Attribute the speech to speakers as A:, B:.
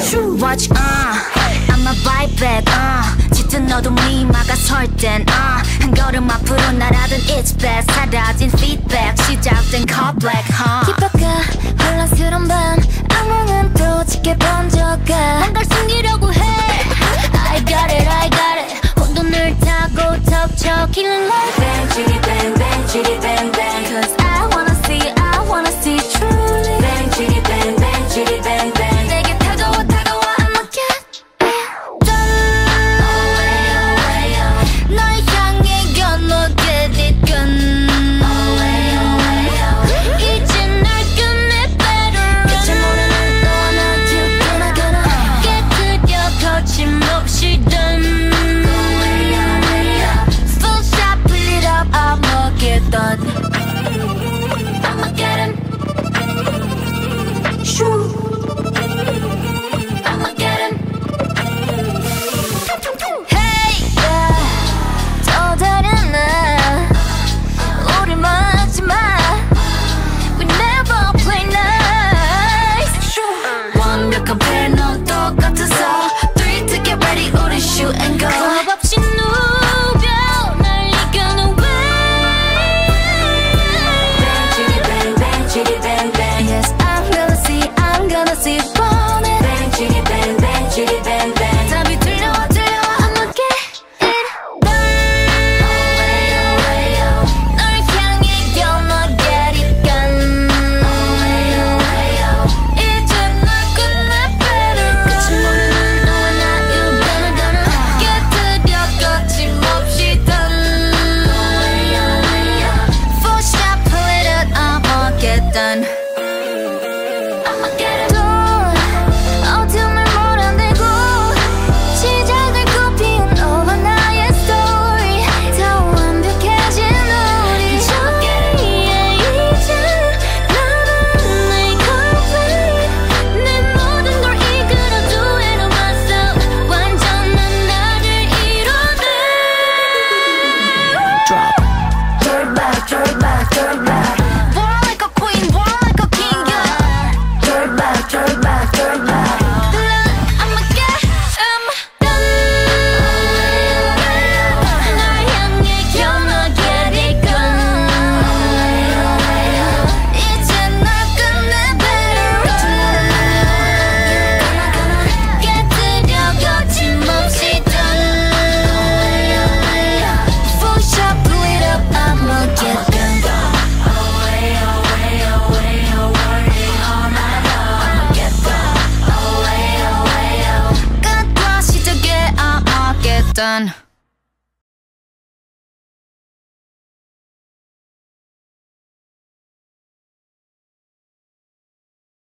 A: Shoo, watch, uh I'ma bite back, uh 짙은 어둠이 막아설 땐, uh 한 걸음 앞으로 날아든 it's best 사라진 Arroba done.